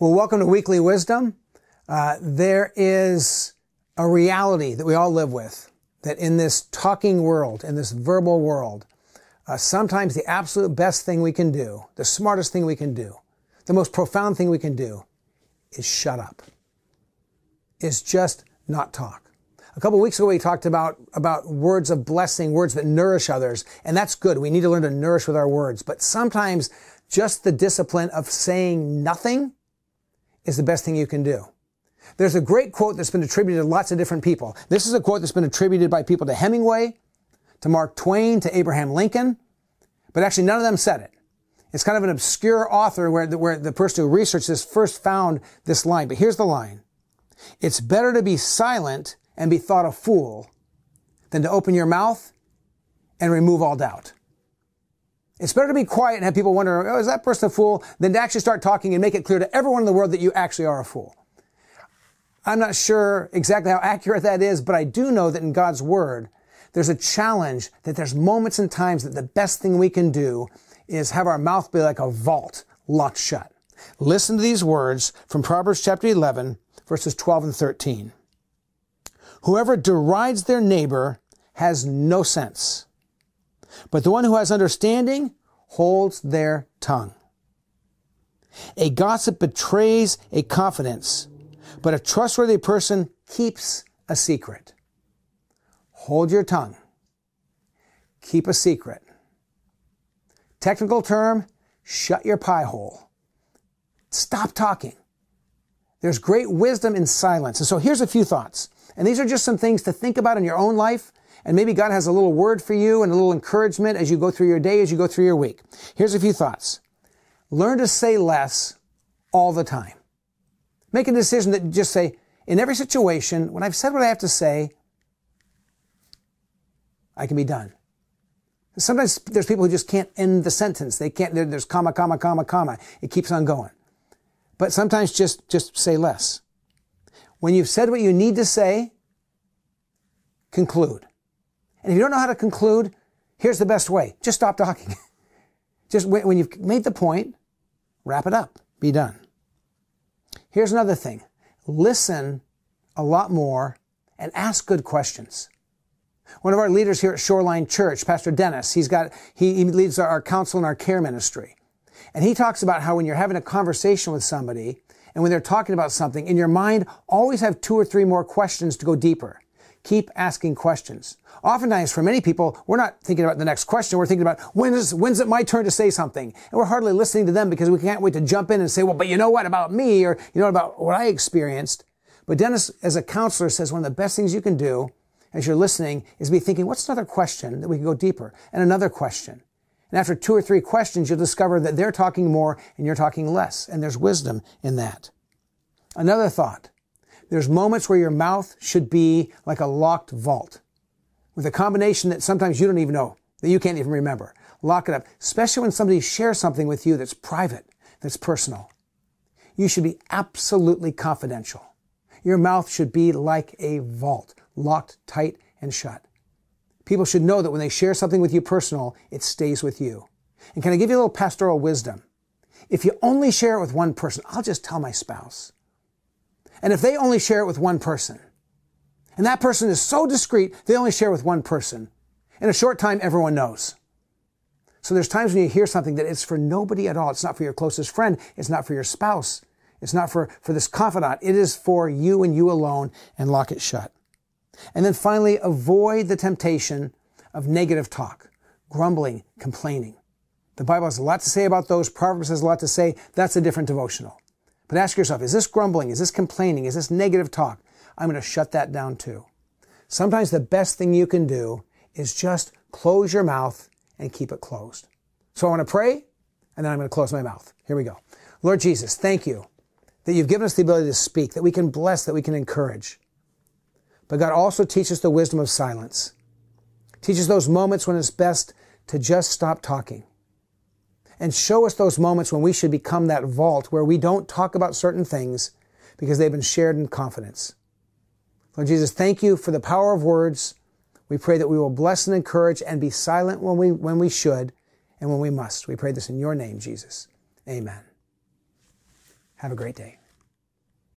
Well, welcome to Weekly Wisdom. Uh, there is a reality that we all live with that in this talking world, in this verbal world, uh, sometimes the absolute best thing we can do, the smartest thing we can do, the most profound thing we can do is shut up, is just not talk. A couple weeks ago, we talked about, about words of blessing, words that nourish others, and that's good. We need to learn to nourish with our words, but sometimes just the discipline of saying nothing is the best thing you can do. There's a great quote that's been attributed to lots of different people. This is a quote that's been attributed by people to Hemingway, to Mark Twain, to Abraham Lincoln, but actually none of them said it. It's kind of an obscure author where the, where the person who researched this first found this line. But here's the line. It's better to be silent and be thought a fool than to open your mouth and remove all doubt. It's better to be quiet and have people wonder, oh, is that person a fool, than to actually start talking and make it clear to everyone in the world that you actually are a fool. I'm not sure exactly how accurate that is, but I do know that in God's Word, there's a challenge that there's moments and times that the best thing we can do is have our mouth be like a vault locked shut. Listen to these words from Proverbs chapter 11, verses 12 and 13. Whoever derides their neighbor has no sense but the one who has understanding holds their tongue. A gossip betrays a confidence, but a trustworthy person keeps a secret. Hold your tongue. Keep a secret. Technical term, shut your pie hole. Stop talking. There's great wisdom in silence. And so here's a few thoughts. And these are just some things to think about in your own life and maybe God has a little word for you and a little encouragement as you go through your day, as you go through your week. Here's a few thoughts. Learn to say less all the time. Make a decision that just say, in every situation, when I've said what I have to say, I can be done. Sometimes there's people who just can't end the sentence. They can't, there's comma, comma, comma, comma. It keeps on going. But sometimes just, just say less. When you've said what you need to say, conclude. And if you don't know how to conclude, here's the best way. Just stop talking. Just when you've made the point, wrap it up. Be done. Here's another thing. Listen a lot more and ask good questions. One of our leaders here at Shoreline Church, Pastor Dennis, he's got, he, he leads our, our and our care ministry. And he talks about how when you're having a conversation with somebody and when they're talking about something, in your mind, always have two or three more questions to go deeper. Keep asking questions. Oftentimes, for many people, we're not thinking about the next question. We're thinking about when is, when's it my turn to say something? And we're hardly listening to them because we can't wait to jump in and say, well, but you know what about me? Or you know about what I experienced. But Dennis, as a counselor, says one of the best things you can do as you're listening is be thinking, what's another question that we can go deeper? And another question. And after two or three questions, you'll discover that they're talking more and you're talking less. And there's wisdom in that. Another thought. There's moments where your mouth should be like a locked vault with a combination that sometimes you don't even know, that you can't even remember. Lock it up, especially when somebody shares something with you that's private, that's personal. You should be absolutely confidential. Your mouth should be like a vault, locked tight and shut. People should know that when they share something with you personal, it stays with you. And can I give you a little pastoral wisdom? If you only share it with one person, I'll just tell my spouse. And if they only share it with one person, and that person is so discreet, they only share with one person. In a short time, everyone knows. So there's times when you hear something that it's for nobody at all. It's not for your closest friend. It's not for your spouse. It's not for, for this confidant. It is for you and you alone and lock it shut. And then finally, avoid the temptation of negative talk, grumbling, complaining. The Bible has a lot to say about those. Proverbs has a lot to say. That's a different devotional. But ask yourself, is this grumbling? Is this complaining? Is this negative talk? I'm going to shut that down too. Sometimes the best thing you can do is just close your mouth and keep it closed. So I want to pray and then I'm going to close my mouth. Here we go. Lord Jesus, thank you that you've given us the ability to speak, that we can bless, that we can encourage. But God also teaches the wisdom of silence. Teaches those moments when it's best to just stop talking and show us those moments when we should become that vault where we don't talk about certain things because they've been shared in confidence. Lord Jesus, thank you for the power of words. We pray that we will bless and encourage and be silent when we, when we should and when we must. We pray this in your name, Jesus. Amen. Have a great day.